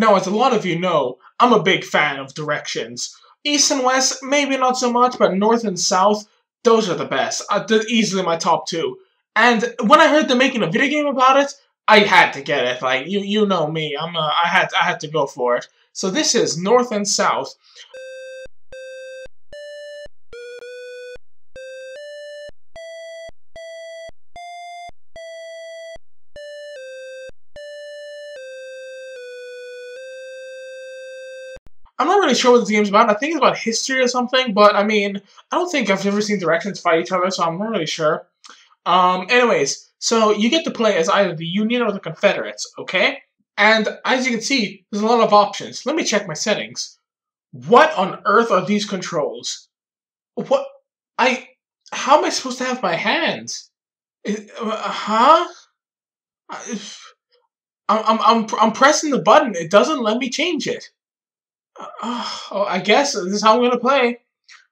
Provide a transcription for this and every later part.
Now, as a lot of you know, I'm a big fan of directions. East and West, maybe not so much, but North and South, those are the best. Uh, they're easily my top two. And when I heard they're making a video game about it, I had to get it. Like you, you know me. I'm. A, I had. I had to go for it. So this is North and South. I'm not really sure what this game's about. I think it's about history or something, but I mean, I don't think I've ever seen directions fight each other, so I'm not really sure. Um, anyways, so you get to play as either the Union or the Confederates, okay? And as you can see, there's a lot of options. Let me check my settings. What on earth are these controls? What? I. How am I supposed to have my hands? Uh, huh? I'm, I'm, I'm, I'm pressing the button. It doesn't let me change it. Oh, I guess this is how I'm gonna play.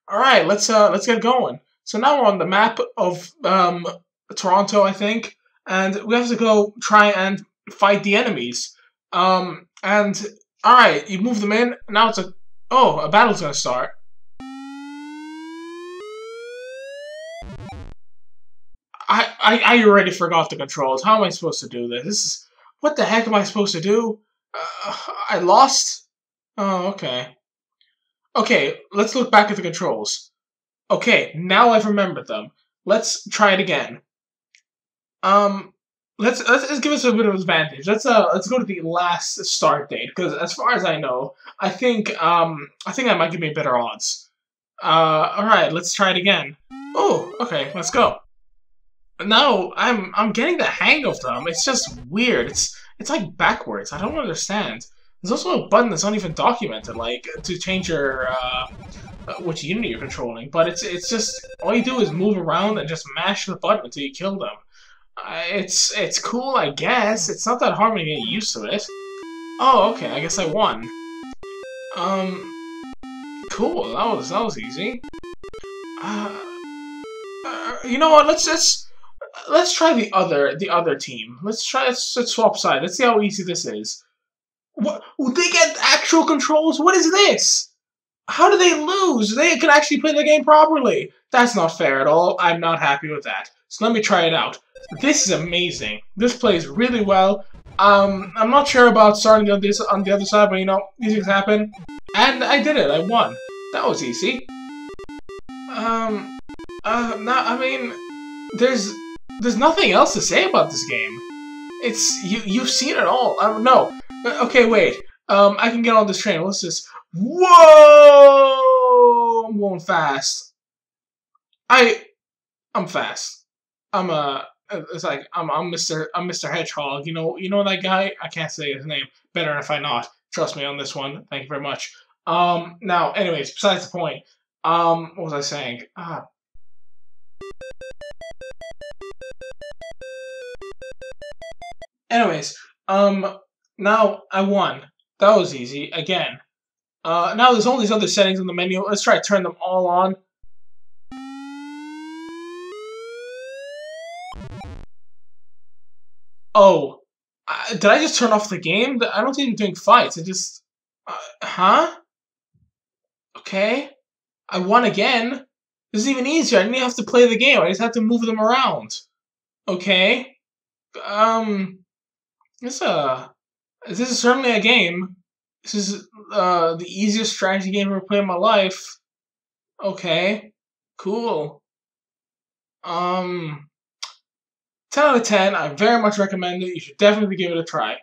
All right, let's uh, let's get going. So now we're on the map of um, Toronto, I think, and we have to go try and fight the enemies. Um, and all right, you move them in. Now it's a oh, a battle's gonna start. I, I I already forgot the controls. How am I supposed to do this? This is what the heck am I supposed to do? Uh, I lost. Oh, okay. Okay, let's look back at the controls. Okay, now I've remembered them. Let's try it again. Um, let's let's, let's give us a bit of advantage. Let's uh let's go to the last start date because as far as I know, I think um I think that might give me better odds. Uh, all right, let's try it again. Oh, okay, let's go. Now I'm I'm getting the hang of them. It's just weird. It's it's like backwards. I don't understand. There's also a button that's not even documented, like to change your uh, uh, which unit you're controlling. But it's it's just all you do is move around and just mash the button until you kill them. Uh, it's it's cool, I guess. It's not that hard when you get used to it. Oh, okay. I guess I won. Um, cool. That was that was easy. Uh, uh, you know what? Let's just let's try the other the other team. Let's try let's, let's swap side. Let's see how easy this is. What? They get actual controls? What is this? How do they lose? They can actually play the game properly. That's not fair at all. I'm not happy with that. So let me try it out. This is amazing. This plays really well. Um, I'm not sure about starting on this on the other side, but you know, these things happen. And I did it. I won. That was easy. Um, uh, no, I mean, there's there's nothing else to say about this game. It's you you've seen it all. I don't know. Uh, okay, wait. Um, I can get on this train. Let's just. Whoa! I'm going fast. I, I'm fast. I'm a. Uh, it's like I'm. I'm Mr. I'm Mr. Hedgehog. You know. You know that guy. I can't say his name. Better if I not. Trust me on this one. Thank you very much. Um. Now, anyways, besides the point. Um. What was I saying? Ah. Anyways, um, now I won. That was easy. Again. Uh, now there's all these other settings in the menu. Let's try to turn them all on. Oh. Uh, did I just turn off the game? I don't think I'm doing fights. I just... Uh, huh? Okay. I won again. This is even easier. I didn't even have to play the game. I just had to move them around. Okay. Um... it's uh... This is certainly a game. This is uh, the easiest strategy game I've ever played in my life. Okay, cool. Um, 10 out of 10. I very much recommend it. You should definitely give it a try.